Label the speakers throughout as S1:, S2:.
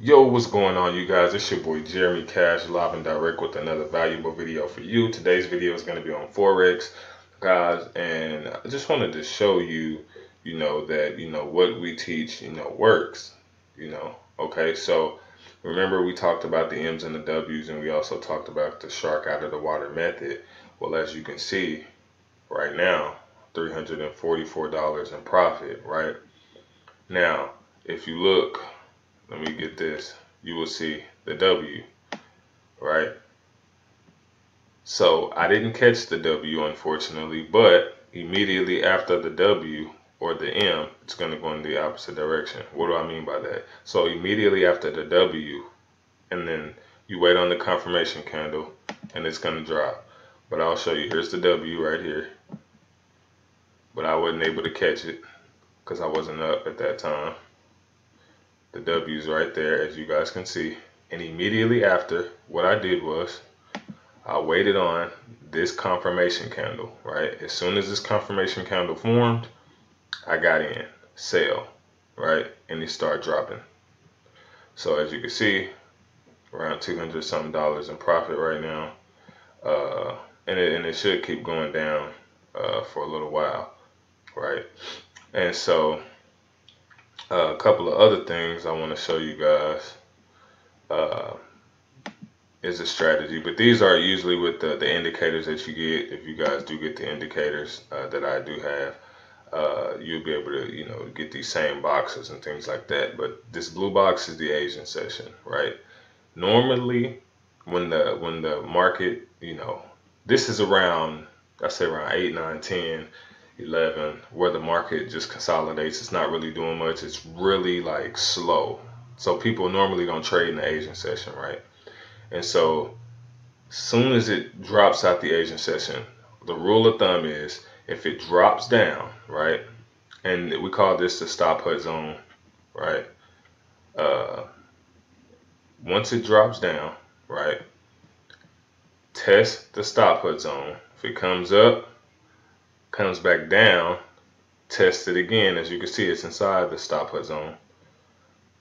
S1: Yo, what's going on, you guys? It's your boy Jeremy Cash, live and direct with another valuable video for you. Today's video is going to be on Forex, guys, and I just wanted to show you, you know, that, you know, what we teach, you know, works, you know, okay? So, remember we talked about the M's and the W's, and we also talked about the shark out of the water method. Well, as you can see right now, $344 in profit, right? Now, if you look let me get this, you will see the W, right? So I didn't catch the W, unfortunately, but immediately after the W or the M, it's going to go in the opposite direction. What do I mean by that? So immediately after the W, and then you wait on the confirmation candle, and it's going to drop. But I'll show you. Here's the W right here. But I wasn't able to catch it because I wasn't up at that time the W's right there, as you guys can see. And immediately after, what I did was I waited on this confirmation candle, right? As soon as this confirmation candle formed, I got in, sell, right? And it started dropping. So as you can see, around 200 something dollars in profit right now. Uh, and, it, and it should keep going down uh, for a little while, right? And so uh, a couple of other things I want to show you guys uh, is a strategy, but these are usually with the, the indicators that you get. If you guys do get the indicators uh, that I do have, uh, you'll be able to, you know, get these same boxes and things like that. But this blue box is the Asian session, right? Normally, when the when the market, you know, this is around, I say around 8, 9, 10 11 where the market just consolidates it's not really doing much it's really like slow. So people normally don't trade in the asian session right? And so soon as it drops out the asian session the rule of thumb is if it drops down right and we call this the stop put zone right uh once it drops down right test the stop put zone. If it comes up comes back down, test it again. As you can see, it's inside the stop put zone.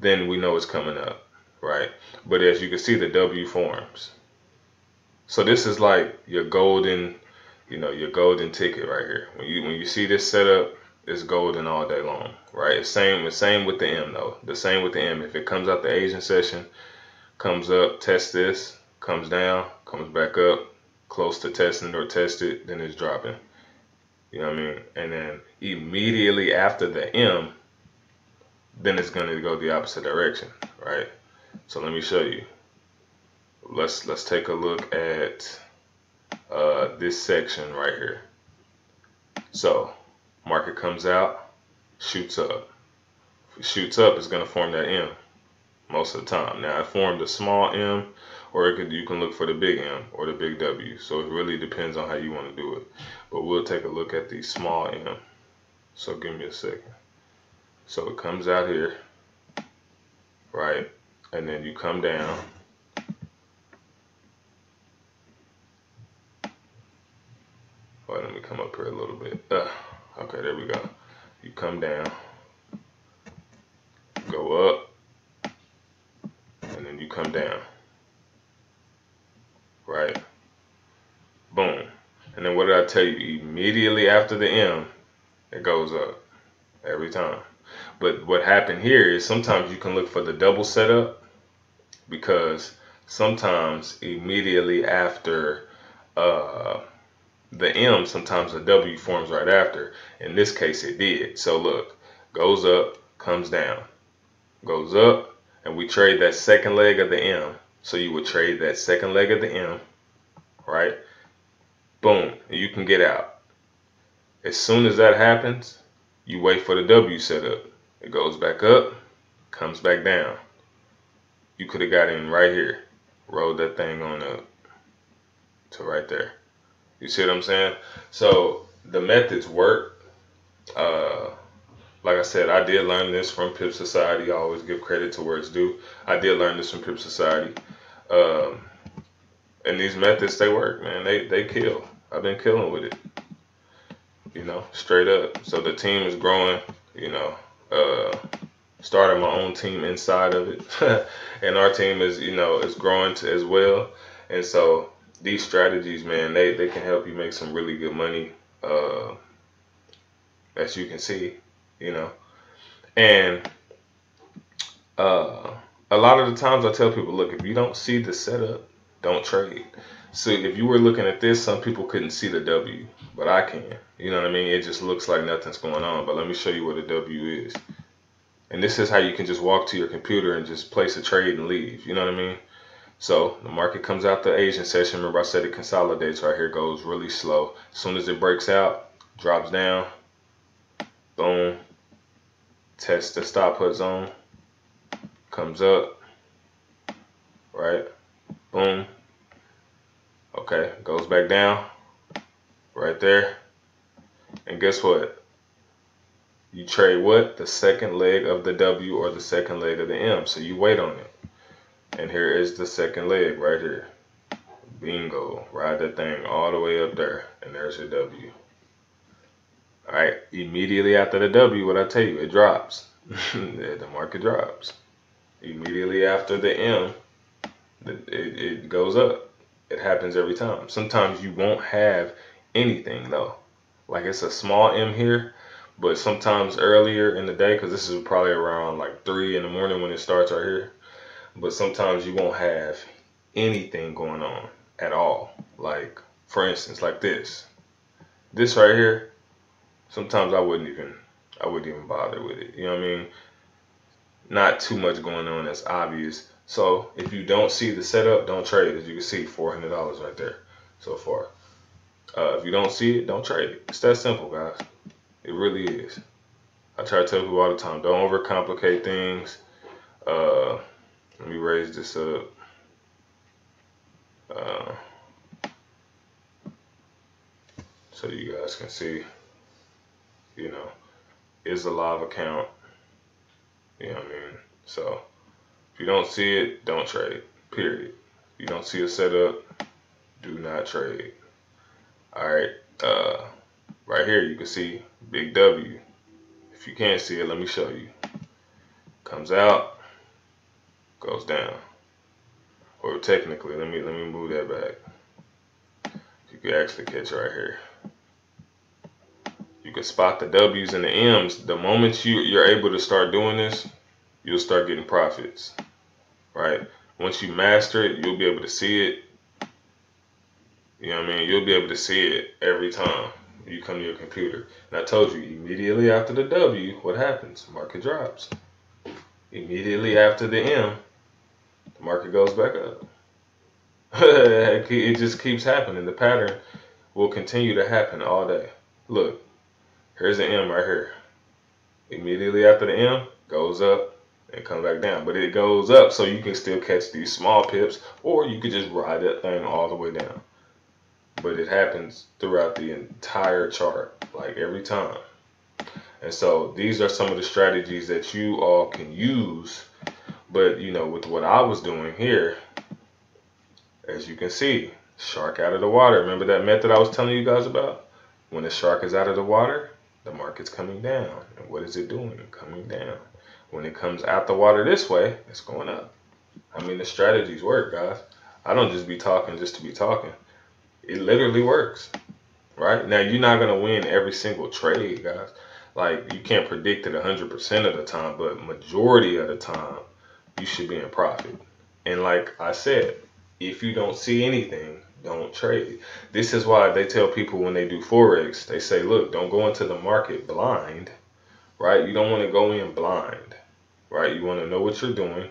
S1: Then we know it's coming up, right? But as you can see, the W forms. So this is like your golden, you know, your golden ticket right here. When you when you see this setup, it's golden all day long, right? Same, same with the M though. The same with the M. If it comes out the Asian session, comes up, test this, comes down, comes back up, close to testing or tested, then it's dropping. You know what I mean? And then immediately after the M, then it's going to go the opposite direction, right? So let me show you. Let's let's take a look at uh, this section right here. So market comes out, shoots up. Shoots up, it's going to form that M most of the time. Now it formed a small M or it could you can look for the big M or the big W. So it really depends on how you want to do it. But we'll take a look at the small M. So give me a second. So it comes out here, right? And then you come down. Well, let me come up here a little bit. Uh, okay, there we go. You come down, go up, and then you come down right? Boom. You? Immediately after the M, it goes up every time. But what happened here is sometimes you can look for the double setup because sometimes immediately after uh, the M, sometimes the W forms right after. In this case, it did. So look, goes up, comes down, goes up, and we trade that second leg of the M so you would trade that second leg of the M, right? Boom, you can get out. As soon as that happens, you wait for the W setup. It goes back up, comes back down. You could have got in right here, rolled that thing on up to right there. You see what I'm saying? So the methods work. Uh, like I said, I did learn this from Pip Society. I always give credit to where it's due. I did learn this from Pip Society. Um, and these methods, they work, man. They they kill. I've been killing with it. You know, straight up. So the team is growing. You know, uh, started my own team inside of it, and our team is you know is growing to, as well. And so these strategies, man, they they can help you make some really good money, uh, as you can see, you know, and uh, a lot of the times I tell people, look, if you don't see the setup, don't trade. So if you were looking at this, some people couldn't see the W, but I can. You know what I mean? It just looks like nothing's going on. But let me show you what a W is. And this is how you can just walk to your computer and just place a trade and leave. You know what I mean? So the market comes out the Asian session. Remember I said it consolidates right here, goes really slow. As soon as it breaks out, drops down, boom, test the stop put zone, comes up, right, boom, okay, goes back down, right there, and guess what? You trade what? The second leg of the W or the second leg of the M. So you wait on it. And here is the second leg right here. Bingo. Ride that thing all the way up there. And there's your W. Alright, immediately after the W, what I tell you, it drops. the market drops. Immediately after the M, it, it goes up. It happens every time. Sometimes you won't have anything though. Like it's a small M here, but sometimes earlier in the day, because this is probably around like 3 in the morning when it starts right here, but sometimes you won't have anything going on at all. Like, for instance, like this. This right here, sometimes I wouldn't even I wouldn't even bother with it. You know what I mean? Not too much going on that's obvious. So if you don't see the setup, don't trade. As you can see, four hundred dollars right there so far. Uh, if you don't see it, don't trade it. It's that simple, guys. It really is. I try to tell people all the time, don't overcomplicate things. Uh, let me raise this up. Uh, so you guys can see you know, is a live account. You know what I mean? So if you don't see it, don't trade. Period. If you don't see a setup, do not trade. Alright, uh right here you can see big W. If you can't see it, let me show you. Comes out, goes down. Or technically, let me let me move that back. You can actually catch right here you can spot the W's and the M's. The moment you, you're able to start doing this, you'll start getting profits, right? Once you master it, you'll be able to see it. You know what I mean? You'll be able to see it every time you come to your computer. And I told you, immediately after the W, what happens? Market drops. Immediately after the M, the market goes back up. it just keeps happening. The pattern will continue to happen all day. Look, Here's the M right here. Immediately after the M, goes up and come back down. But it goes up so you can still catch these small pips or you could just ride that thing all the way down. But it happens throughout the entire chart, like every time. And so these are some of the strategies that you all can use. But you know, with what I was doing here, as you can see, shark out of the water. Remember that method I was telling you guys about? When the shark is out of the water, the market's coming down. And what is it doing? Coming down. When it comes out the water this way, it's going up. I mean, the strategies work, guys. I don't just be talking just to be talking. It literally works, right? Now, you're not going to win every single trade, guys. Like, you can't predict it 100% of the time, but majority of the time, you should be in profit. And like I said, if you don't see anything, don't trade. This is why they tell people when they do Forex, they say, look, don't go into the market blind, right? You don't want to go in blind, right? You want to know what you're doing,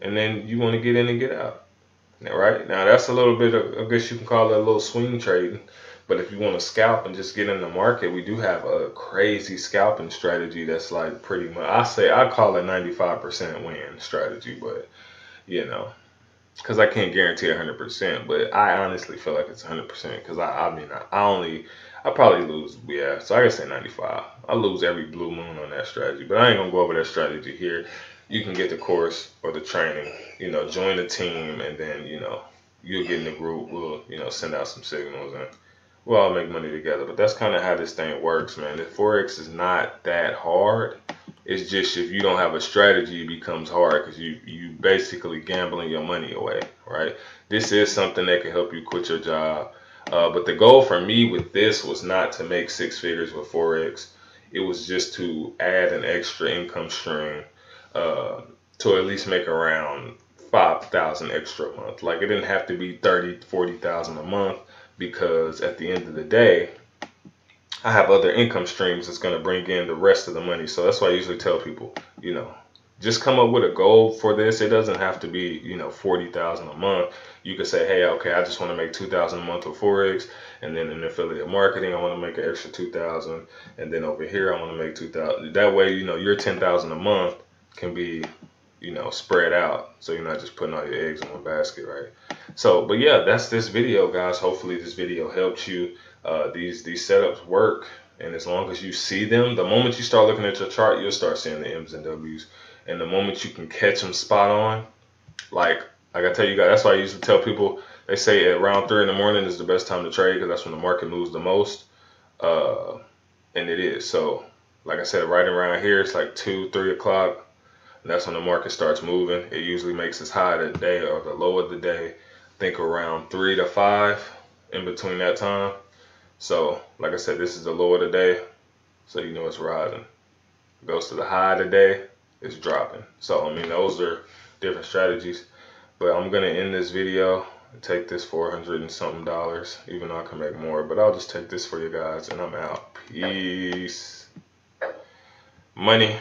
S1: and then you want to get in and get out, right? Now, that's a little bit of, I guess you can call it a little swing trading. But if you want to scalp and just get in the market, we do have a crazy scalping strategy that's like pretty much, I say, I call it 95% win strategy, but you know, because I can't guarantee 100%, but I honestly feel like it's 100% because I, I mean, I, I, only, I probably lose, yeah, so I can say 95. I lose every blue moon on that strategy, but I ain't going to go over that strategy here. You can get the course or the training, you know, join the team, and then, you know, you'll get in the group. We'll, you know, send out some signals and we'll all make money together. But that's kind of how this thing works, man. The Forex is not that hard. It's just if you don't have a strategy, it becomes hard because you you basically gambling your money away, right? This is something that can help you quit your job. Uh, but the goal for me with this was not to make six figures with forex. It was just to add an extra income stream uh, to at least make around five thousand extra a month. Like it didn't have to be thirty, forty thousand a month because at the end of the day, I have other income streams that's going to bring in the rest of the money. So that's why I usually tell people, you know, just come up with a goal for this. It doesn't have to be, you know, 40,000 a month. You could say, hey, okay, I just want to make 2,000 a month with Forex. And then in affiliate marketing, I want to make an extra 2,000. And then over here, I want to make 2,000. That way, you know, your 10,000 a month can be, you know, spread out. So you're not just putting all your eggs in one basket, right? So, but yeah, that's this video, guys. Hopefully this video helped you. Uh, these these setups work, and as long as you see them, the moment you start looking at your chart, you'll start seeing the M's and W's. And the moment you can catch them spot on, like like I tell you guys, that's why I used to tell people. They say at around three in the morning is the best time to trade because that's when the market moves the most, uh, and it is. So, like I said, right around here, it's like two, three o'clock. That's when the market starts moving. It usually makes its high of the day or the low of the day. I think around three to five in between that time. So, like I said, this is the low of the day, so you know it's rising. Goes to the high of the day, it's dropping. So, I mean, those are different strategies. But I'm gonna end this video. Take this 400 and something dollars, even though I can make more. But I'll just take this for you guys, and I'm out. Peace. Money.